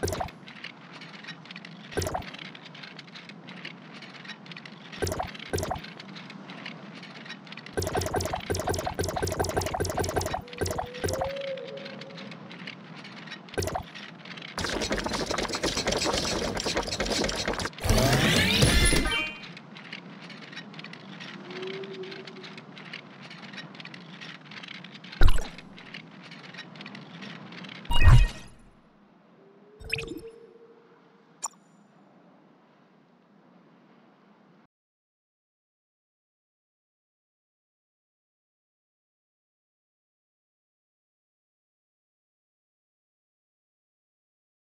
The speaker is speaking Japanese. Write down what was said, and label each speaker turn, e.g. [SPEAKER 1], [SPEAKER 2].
[SPEAKER 1] you